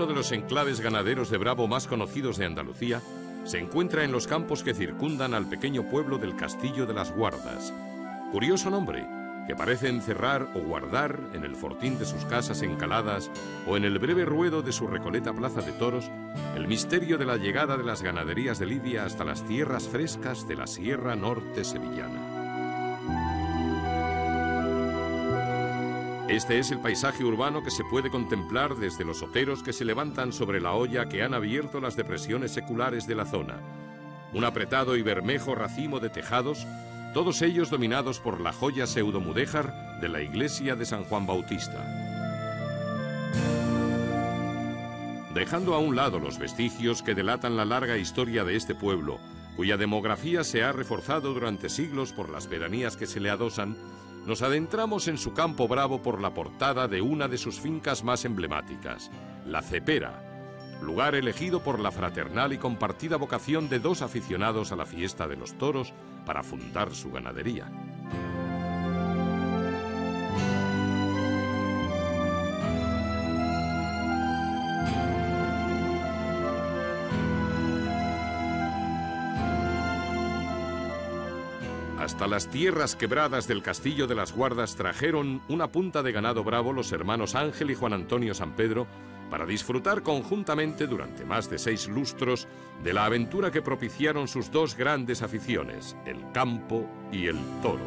uno de los enclaves ganaderos de Bravo más conocidos de Andalucía, se encuentra en los campos que circundan al pequeño pueblo del Castillo de las Guardas. Curioso nombre, que parece encerrar o guardar en el fortín de sus casas encaladas o en el breve ruedo de su recoleta plaza de toros el misterio de la llegada de las ganaderías de Lidia hasta las tierras frescas de la Sierra Norte Sevillana. Este es el paisaje urbano que se puede contemplar desde los oteros que se levantan sobre la olla que han abierto las depresiones seculares de la zona. Un apretado y bermejo racimo de tejados, todos ellos dominados por la joya pseudomudéjar de la iglesia de San Juan Bautista. Dejando a un lado los vestigios que delatan la larga historia de este pueblo, cuya demografía se ha reforzado durante siglos por las pedanías que se le adosan, nos adentramos en su campo bravo por la portada de una de sus fincas más emblemáticas, la Cepera, lugar elegido por la fraternal y compartida vocación de dos aficionados a la fiesta de los toros para fundar su ganadería. Hasta las tierras quebradas del Castillo de las Guardas trajeron una punta de ganado bravo los hermanos Ángel y Juan Antonio San Pedro para disfrutar conjuntamente durante más de seis lustros de la aventura que propiciaron sus dos grandes aficiones, el campo y el toro.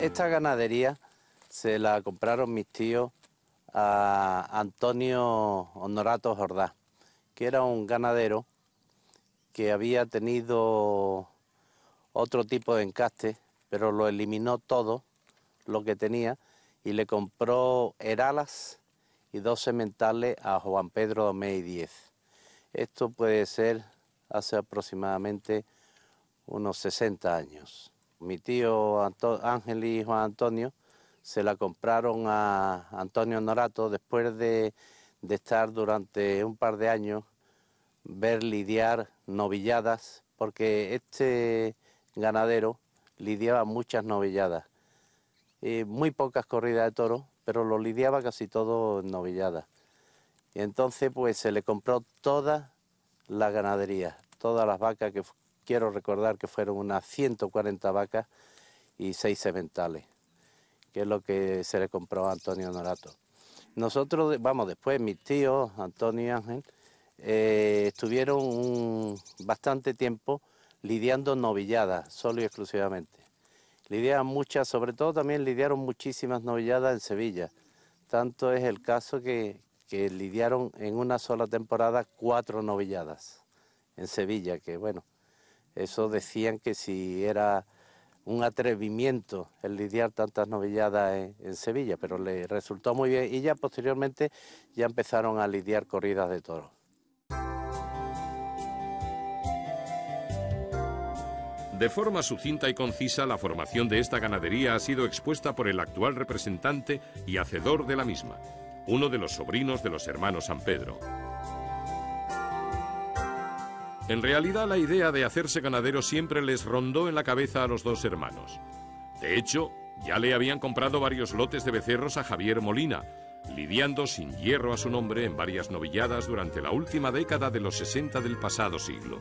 Esta ganadería se la compraron mis tíos a Antonio Honorato Jordá, que era un ganadero que había tenido otro tipo de encaste, pero lo eliminó todo lo que tenía y le compró heralas y dos sementales a Juan Pedro Domé y Esto puede ser hace aproximadamente unos 60 años. Mi tío Ángel y Juan Antonio se la compraron a Antonio Norato después de, de estar durante un par de años ver lidiar novilladas, porque este ganadero lidiaba muchas novilladas. Eh, muy pocas corridas de toros, pero lo lidiaba casi todo en novilladas. Y entonces pues se le compró toda la ganadería, todas las vacas, que quiero recordar que fueron unas 140 vacas y seis sementales, que es lo que se le compró a Antonio Norato. Nosotros, vamos, después mis tíos, Antonio y Ángel, eh, estuvieron bastante tiempo lidiando novilladas, solo y exclusivamente. Lidiaban muchas, sobre todo también lidiaron muchísimas novilladas en Sevilla. Tanto es el caso que, que lidiaron en una sola temporada cuatro novilladas en Sevilla, que bueno, eso decían que si era un atrevimiento el lidiar tantas novilladas en, en, Sevilla, pero le resultó muy bien y ya posteriormente ya empezaron a lidiar corridas de toros. De forma sucinta y concisa, la formación de esta ganadería ha sido expuesta por el actual representante y hacedor de la misma, uno de los sobrinos de los hermanos San Pedro. En realidad, la idea de hacerse ganadero siempre les rondó en la cabeza a los dos hermanos. De hecho, ya le habían comprado varios lotes de becerros a Javier Molina, lidiando sin hierro a su nombre en varias novilladas durante la última década de los 60 del pasado siglo.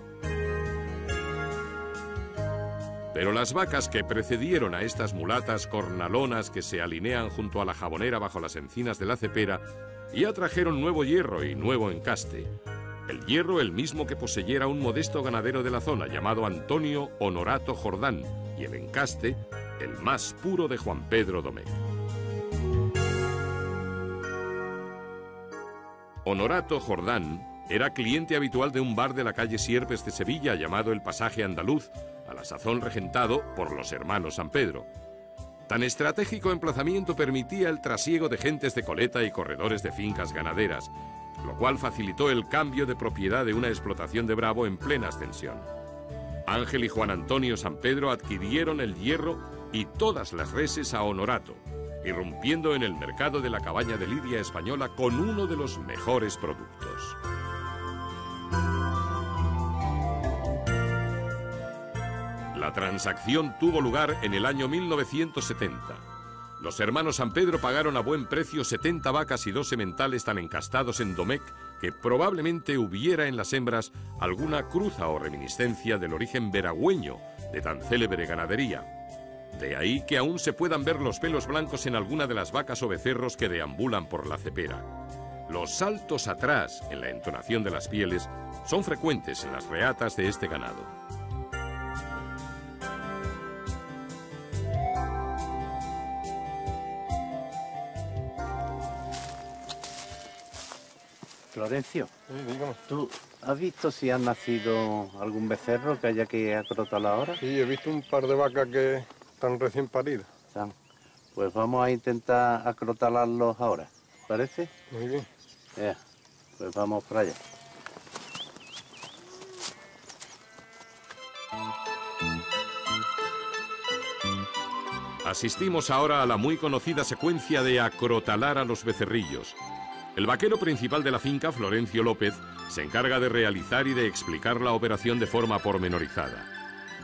Pero las vacas que precedieron a estas mulatas cornalonas que se alinean junto a la jabonera bajo las encinas de la cepera ya trajeron nuevo hierro y nuevo encaste. El hierro el mismo que poseyera un modesto ganadero de la zona llamado Antonio Honorato Jordán y el encaste el más puro de Juan Pedro Domé. Honorato Jordán era cliente habitual de un bar de la calle Sierpes de Sevilla llamado El Pasaje Andaluz, a la sazón regentado por los hermanos San Pedro. Tan estratégico emplazamiento permitía el trasiego de gentes de coleta y corredores de fincas ganaderas, lo cual facilitó el cambio de propiedad de una explotación de Bravo en plena extensión. Ángel y Juan Antonio San Pedro adquirieron el hierro y todas las reses a Honorato, irrumpiendo en el mercado de la cabaña de Lidia española con uno de los mejores productos. La transacción tuvo lugar en el año 1970. Los hermanos San Pedro pagaron a buen precio 70 vacas y dos sementales tan encastados en Domecq que probablemente hubiera en las hembras alguna cruza o reminiscencia del origen veragüeño de tan célebre ganadería. De ahí que aún se puedan ver los pelos blancos en alguna de las vacas o becerros que deambulan por la cepera. Los saltos atrás en la entonación de las pieles son frecuentes en las reatas de este ganado. Florencio, ¿tú has visto si ha nacido algún becerro que haya que acrotarlo ahora? Sí, he visto un par de vacas que están recién paridas. Pues vamos a intentar acrotalarlos ahora, ¿parece? Muy bien. Ya, pues vamos para allá. Asistimos ahora a la muy conocida secuencia de acrotalar a los becerrillos. El vaquero principal de la finca, Florencio López, se encarga de realizar y de explicar la operación de forma pormenorizada.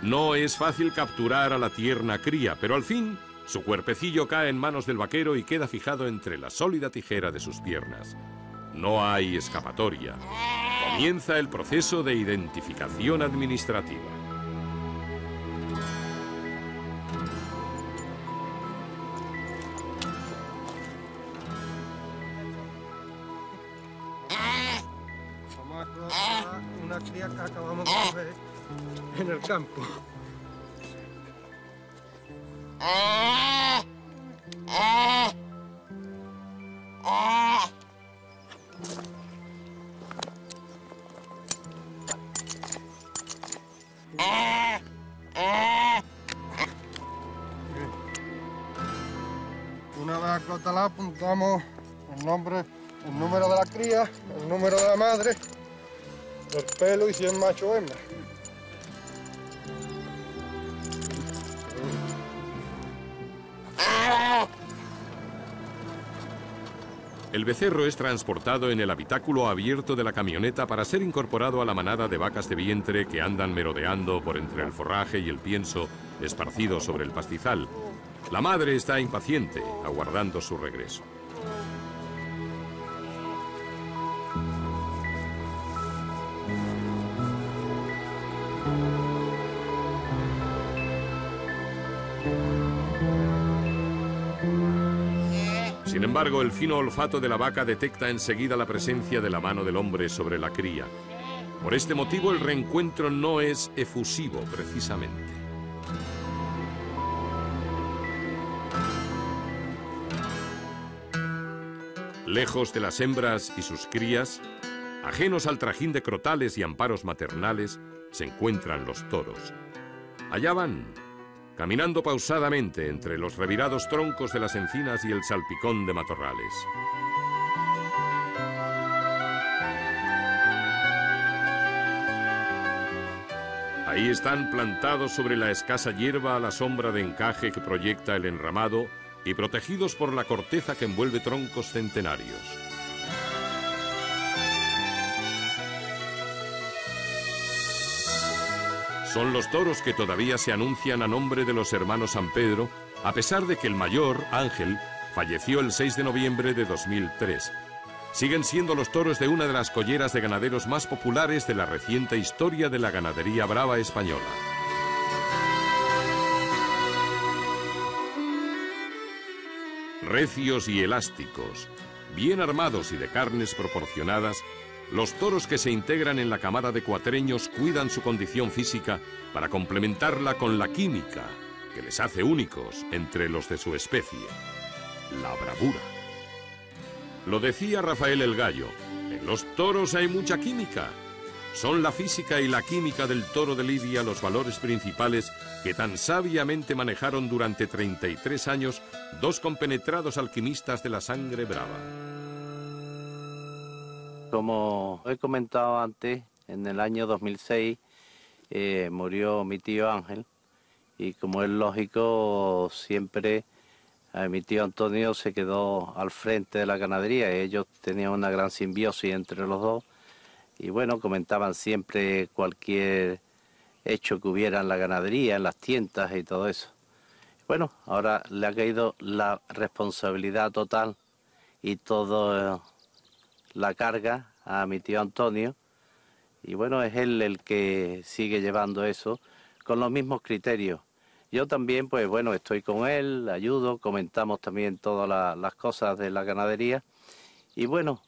No es fácil capturar a la tierna cría, pero al fin su cuerpecillo cae en manos del vaquero y queda fijado entre la sólida tijera de sus piernas. No hay escapatoria. Comienza el proceso de identificación administrativa. Una vez acotalada apuntamos el nombre, el número de la cría, el número de la madre, el pelo y si es macho o hembra. El becerro es transportado en el habitáculo abierto de la camioneta para ser incorporado a la manada de vacas de vientre que andan merodeando por entre el forraje y el pienso esparcido sobre el pastizal. La madre está impaciente, aguardando su regreso. El fino olfato de la vaca detecta enseguida la presencia de la mano del hombre sobre la cría. Por este motivo, el reencuentro no es efusivo, precisamente. Lejos de las hembras y sus crías, ajenos al trajín de crotales y amparos maternales, se encuentran los toros. Allá van, caminando pausadamente entre los revirados troncos de las encinas y el salpicón de matorrales. Ahí están plantados sobre la escasa hierba a la sombra de encaje que proyecta el enramado y protegidos por la corteza que envuelve troncos centenarios. Son los toros que todavía se anuncian a nombre de los hermanos San Pedro, a pesar de que el mayor, Ángel, falleció el 6 de noviembre de 2003. Siguen siendo los toros de una de las colleras de ganaderos más populares de la reciente historia de la ganadería brava española. Recios y elásticos, bien armados y de carnes proporcionadas, los toros que se integran en la camada de cuatreños cuidan su condición física para complementarla con la química que les hace únicos entre los de su especie, la bravura. Lo decía Rafael el Gallo, en los toros hay mucha química. Son la física y la química del toro de Lidia los valores principales que tan sabiamente manejaron durante 33 años dos compenetrados alquimistas de la sangre brava. Como he comentado antes, en el año 2006 eh, murió mi tío Ángel y como es lógico, siempre eh, mi tío Antonio se quedó al frente de la ganadería. Ellos tenían una gran simbiosis entre los dos y bueno, comentaban siempre cualquier hecho que hubiera en la ganadería, en las tientas y todo eso. Bueno, ahora le ha caído la responsabilidad total y toda la carga a mi tío Antonio. Y bueno, es él el que sigue llevando eso con los mismos criterios. Yo también, pues bueno, estoy con él, ayudo, comentamos también todas las cosas de la ganadería. Y bueno,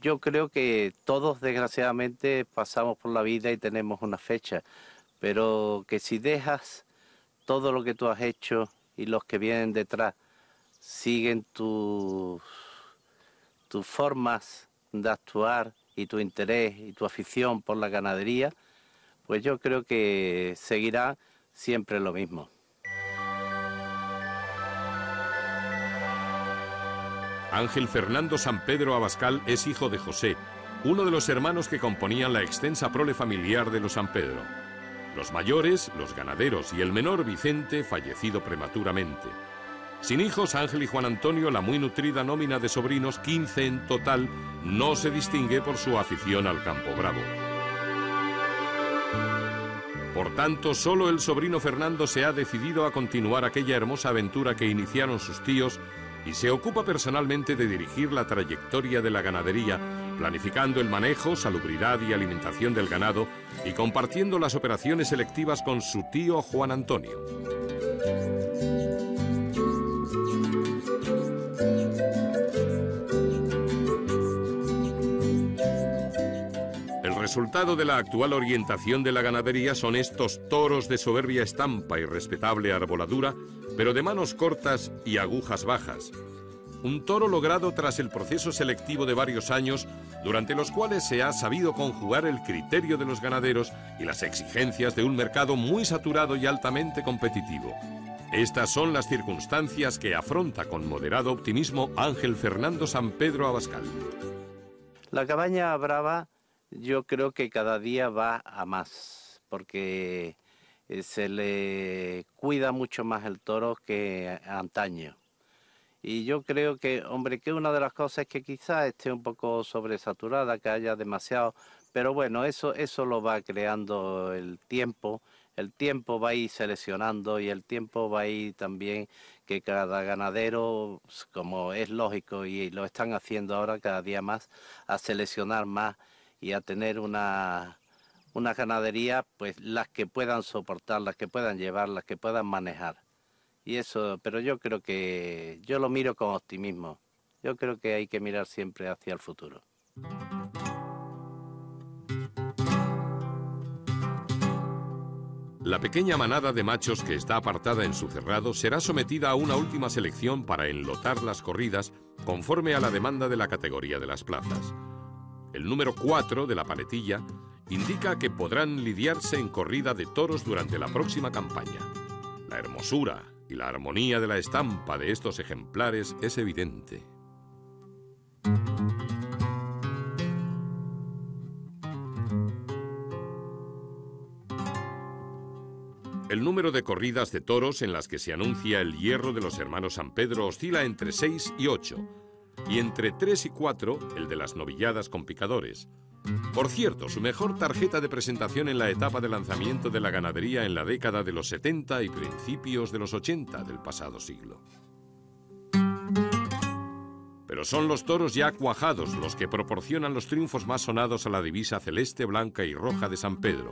yo creo que todos desgraciadamente pasamos por la vida y tenemos una fecha, pero que si dejas todo lo que tú has hecho y los que vienen detrás siguen tus, tus formas de actuar y tu interés y tu afición por la ganadería, pues yo creo que seguirá siempre lo mismo. Ángel Fernando San Pedro Abascal es hijo de José, uno de los hermanos que componían la extensa prole familiar de los San Pedro. Los mayores, los ganaderos y el menor Vicente, fallecido prematuramente. Sin hijos, Ángel y Juan Antonio, la muy nutrida nómina de sobrinos, 15 en total, no se distingue por su afición al campo bravo. Por tanto, solo el sobrino Fernando se ha decidido a continuar aquella hermosa aventura que iniciaron sus tíos y se ocupa personalmente de dirigir la trayectoria de la ganadería, planificando el manejo, salubridad y alimentación del ganado y compartiendo las operaciones selectivas con su tío Juan Antonio. Resultado de la actual orientación de la ganadería son estos toros de soberbia estampa y respetable arboladura pero de manos cortas y agujas bajas. Un toro logrado tras el proceso selectivo de varios años, durante los cuales se ha sabido conjugar el criterio de los ganaderos y las exigencias de un mercado muy saturado y altamente competitivo. Estas son las circunstancias que afronta con moderado optimismo Ángel Fernando San Pedro Abascal. La cabaña brava yo creo que cada día va a más, porque eh, se le cuida mucho más el toro que antaño. Y yo creo que, hombre, que una de las cosas es que quizás esté un poco sobresaturada, que haya demasiado, pero bueno, eso, eso lo va creando el tiempo, el tiempo va a ir seleccionando y el tiempo va a ir también que cada ganadero, como es lógico y lo están haciendo ahora cada día más, a seleccionar más y a tener una, una ganadería, pues las que puedan soportar, las que puedan llevar, las que puedan manejar. Y eso, pero yo creo que yo lo miro con optimismo. Yo creo que hay que mirar siempre hacia el futuro. La pequeña manada de machos que está apartada en su cerrado será sometida a una última selección para enlotar las corridas conforme a la demanda de la categoría de las plazas. El número 4 de la paletilla indica que podrán lidiarse en corrida de toros durante la próxima campaña. La hermosura y la armonía de la estampa de estos ejemplares es evidente. El número de corridas de toros en las que se anuncia el hierro de los hermanos San Pedro oscila entre 6 y 8, y entre 3 y 4 el de las novilladas con picadores. Por cierto, su mejor tarjeta de presentación en la etapa de lanzamiento de la ganadería en la década de los 70 y principios de los 80 del pasado siglo. Pero son los toros ya cuajados los que proporcionan los triunfos más sonados a la divisa celeste, blanca y roja de San Pedro.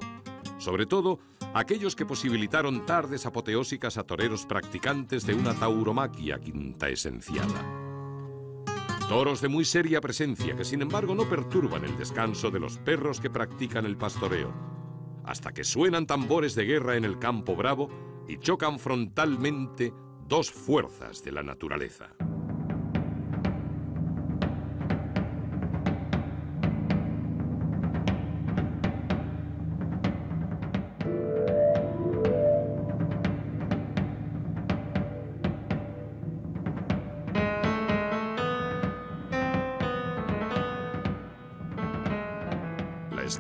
Sobre todo, aquellos que posibilitaron tardes apoteósicas a toreros practicantes de una tauromaquia quinta esenciada. Toros de muy seria presencia que sin embargo no perturban el descanso de los perros que practican el pastoreo, hasta que suenan tambores de guerra en el campo bravo y chocan frontalmente dos fuerzas de la naturaleza.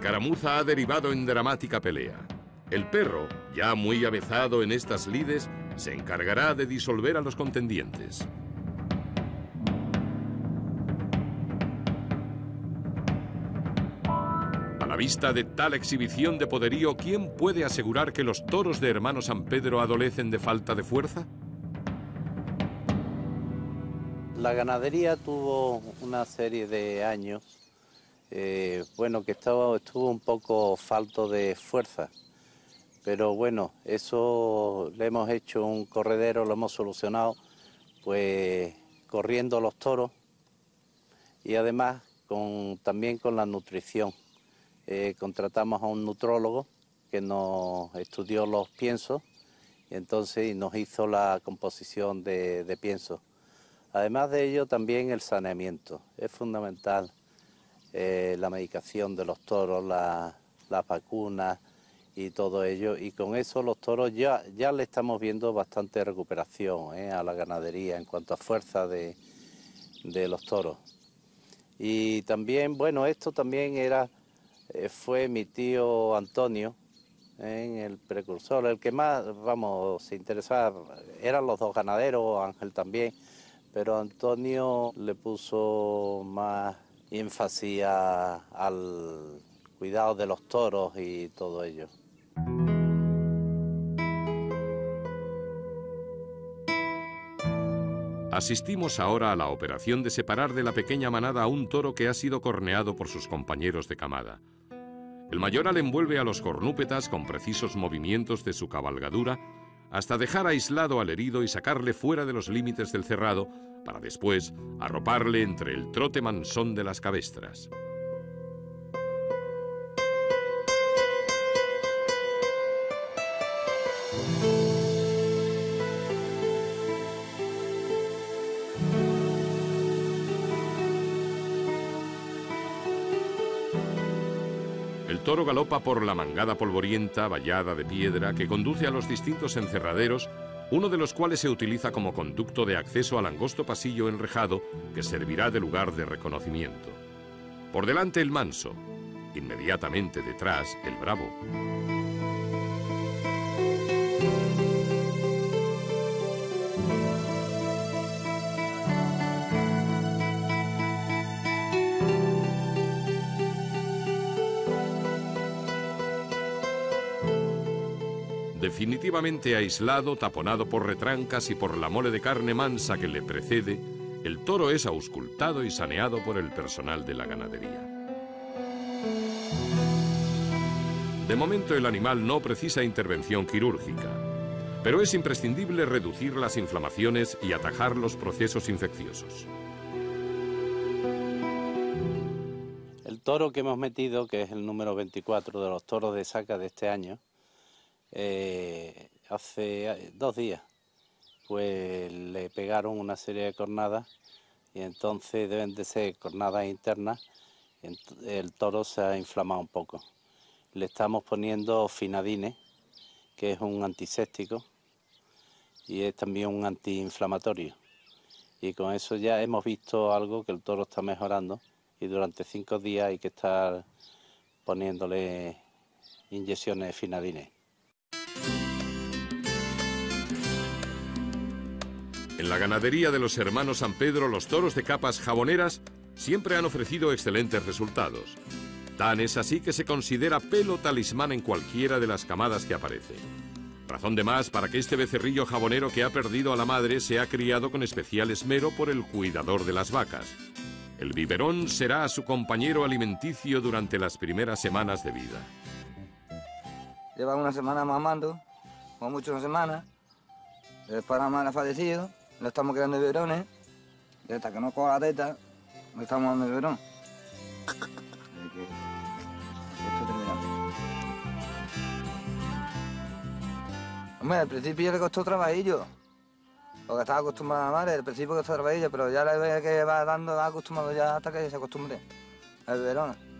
Escaramuza ha derivado en dramática pelea. El perro, ya muy avezado en estas lides, se encargará de disolver a los contendientes. A la vista de tal exhibición de poderío, ¿quién puede asegurar que los toros de hermano San Pedro adolecen de falta de fuerza? La ganadería tuvo una serie de años, eh, bueno, que estaba, estuvo un poco falto de fuerza, pero bueno, eso le hemos hecho un corredero, lo hemos solucionado, pues corriendo los toros y además con, también con la nutrición. Eh, contratamos a un nutrólogo que nos estudió los piensos y entonces nos hizo la composición de, de piensos. Además de ello, también el saneamiento. Es fundamental eh, la medicación de los toros, las vacunas y todo ello. Y con eso los toros ya, ya le estamos viendo bastante recuperación eh, a la ganadería en cuanto a fuerza de, de los toros. Y también, bueno, esto también era, eh, fue mi tío Antonio, en el precursor, el que más, vamos, se interesaba, eran los dos ganaderos, Ángel también, pero Antonio le puso más énfasis al cuidado de los toros y todo ello. Asistimos ahora a la operación de separar de la pequeña manada a un toro que ha sido corneado por sus compañeros de camada. El mayoral envuelve a los cornúpetas con precisos movimientos de su cabalgadura hasta dejar aislado al herido y sacarle fuera de los límites del cerrado para después arroparle entre el trote mansón de las cabestras. toro galopa por la mangada polvorienta, vallada de piedra, que conduce a los distintos encerraderos, uno de los cuales se utiliza como conducto de acceso al angosto pasillo enrejado que servirá de lugar de reconocimiento. Por delante el manso, inmediatamente detrás el bravo. Definitivamente aislado, taponado por retrancas y por la mole de carne mansa que le precede, el toro es auscultado y saneado por el personal de la ganadería. De momento el animal no precisa intervención quirúrgica, pero es imprescindible reducir las inflamaciones y atajar los procesos infecciosos. El toro que hemos metido, que es el número 24 de los toros de saca de este año, eh, hace eh, dos días, pues le pegaron una serie de cornadas y entonces deben de ser cornadas internas. El toro se ha inflamado un poco. Le estamos poniendo finadine, que es un antiséptico y es también un antiinflamatorio. Y con eso ya hemos visto algo que el toro está mejorando y durante cinco días hay que estar poniéndole inyecciones de En la ganadería de los hermanos San Pedro, los toros de capas jaboneras siempre han ofrecido excelentes resultados. Tan es así que se considera pelo talismán en cualquiera de las camadas que aparece. Razón de más para que este becerrillo jabonero que ha perdido a la madre sea criado con especial esmero por el cuidador de las vacas. El biberón será su compañero alimenticio durante las primeras semanas de vida. Lleva una semana mamando, o mucho una semana. Después la madre ha fallecido le estamos creando biberones y hasta que no coja la teta, le estamos dando biberón. terminado. Hombre, al principio le costó trabajillo. Porque estaba acostumbrado a la madre, al principio costó trabajillo, pero ya le ve que va dando, va acostumbrado ya hasta que se acostumbre al biberón.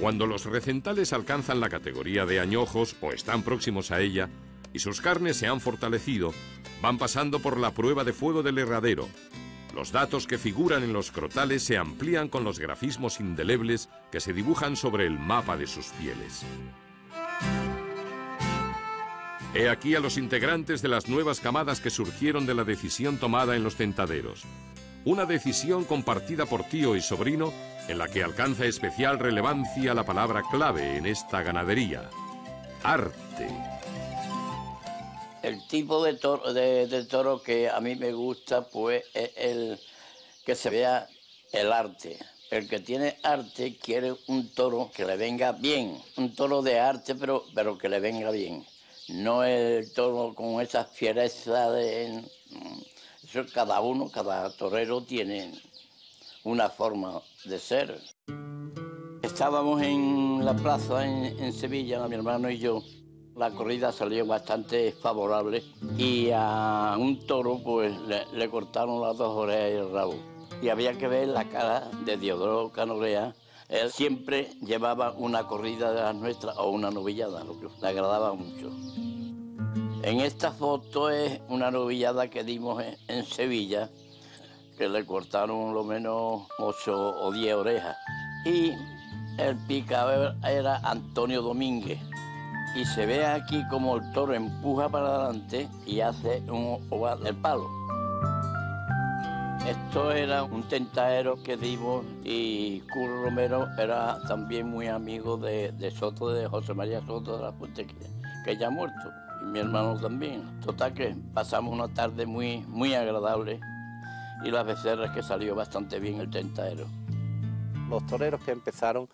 Cuando los recentales alcanzan la categoría de añojos o están próximos a ella y sus carnes se han fortalecido, van pasando por la prueba de fuego del herradero. Los datos que figuran en los crotales se amplían con los grafismos indelebles que se dibujan sobre el mapa de sus pieles. He aquí a los integrantes de las nuevas camadas que surgieron de la decisión tomada en los tentaderos. Una decisión compartida por tío y sobrino en la que alcanza especial relevancia la palabra clave en esta ganadería, arte. El tipo de toro, de, toro que a mí me gusta, pues, es el que se vea el arte. El que tiene arte quiere un toro que le venga bien, un toro de arte, pero, pero que le venga bien. No el toro con esa fiereza de... Eso cada uno, cada torero tiene una forma de ser. Estábamos en la plaza en, Sevilla, mi hermano y yo. La corrida salió bastante favorable y a un toro pues le, cortaron las dos orejas y el rabo. Y había que ver la cara de Diodoro Canorea. Él siempre llevaba una corrida de las nuestras o una novillada, lo que le agradaba mucho. En esta foto es una novillada que dimos en Sevilla que le cortaron lo menos ocho o diez orejas. Y el picador era Antonio Domínguez. Y se ve aquí como el toro empuja para adelante y hace un oval del palo. Esto era un tentaero que dimos y Curro Romero era también muy amigo de, Soto, de José María Soto de la Fuente, que, ya ha muerto. Y mi hermano también. Total que pasamos una tarde muy, muy agradable y las becerras que salió bastante bien el tentaero. Los toreros que empezaron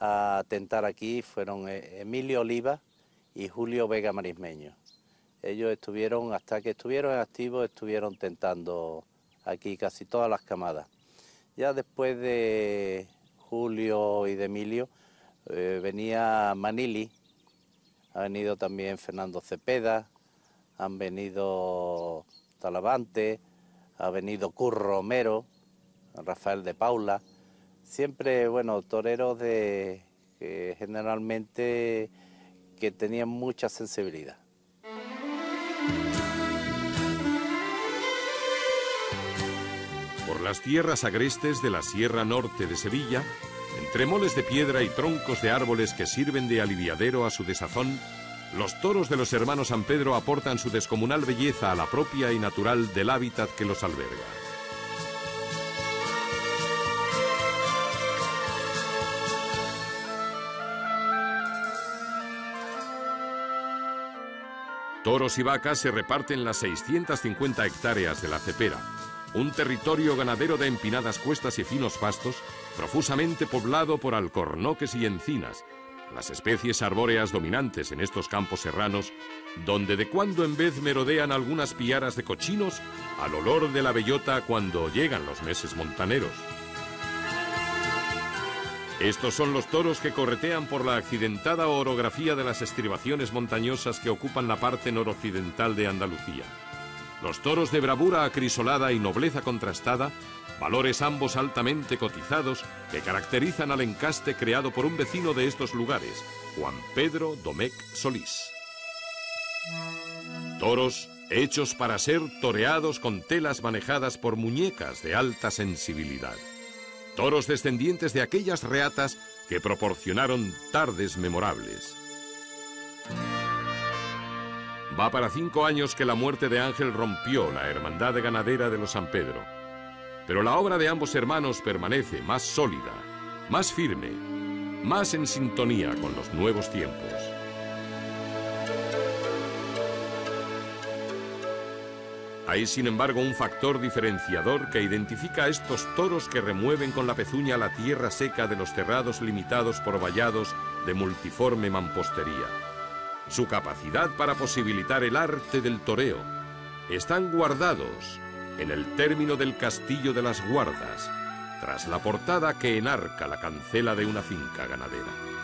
a tentar aquí fueron eh, Emilio Oliva y Julio Vega Marismeño. Ellos estuvieron, hasta que estuvieron en activo, estuvieron tentando aquí casi todas las camadas. Ya después de Julio y de Emilio eh, venía Manili, ha venido también Fernando Cepeda, han venido Talavante, ha venido Curro Romero, Rafael de Paula, siempre, bueno, toreros de generalmente que tenían mucha sensibilidad. Por las tierras agrestes de la Sierra Norte de Sevilla, entre moles de piedra y troncos de árboles que sirven de aliviadero a su desazón, los toros de los hermanos San Pedro aportan su descomunal belleza a la propia y natural del hábitat que los alberga. Toros y vacas se reparten las 650 hectáreas de la cepera, un territorio ganadero de empinadas cuestas y finos pastos, profusamente poblado por alcornoques y encinas, las especies arbóreas dominantes en estos campos serranos, donde de cuando en vez merodean algunas piaras de cochinos al olor de la bellota cuando llegan los meses montaneros. Estos son los toros que corretean por la accidentada orografía de las estribaciones montañosas que ocupan la parte noroccidental de Andalucía. Los toros de bravura acrisolada y nobleza contrastada valores ambos altamente cotizados que caracterizan al encaste creado por un vecino de estos lugares, Juan Pedro Domecq Solís. Toros hechos para ser toreados con telas manejadas por muñecas de alta sensibilidad. Toros descendientes de aquellas reatas que proporcionaron tardes memorables. Va para cinco años que la muerte de Ángel rompió la hermandad ganadera de los San Pedro. Pero la obra de ambos hermanos permanece más sólida, más firme, más en sintonía con los nuevos tiempos. Hay sin embargo un factor diferenciador que identifica a estos toros que remueven con la pezuña la tierra seca de los cerrados limitados por vallados de multiforme mampostería. Su capacidad para posibilitar el arte del toreo. Están guardados en el término del Castillo de las Guardas, tras la portada que enarca la cancela de una finca ganadera.